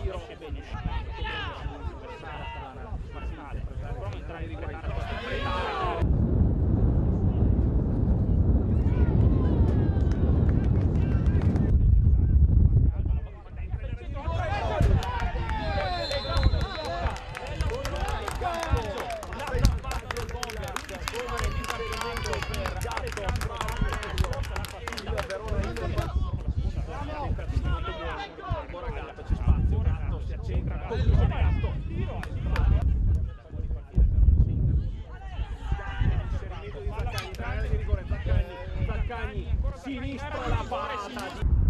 Tiro bene, scelto, ma si male, però entrare in ripetata sinistra la parata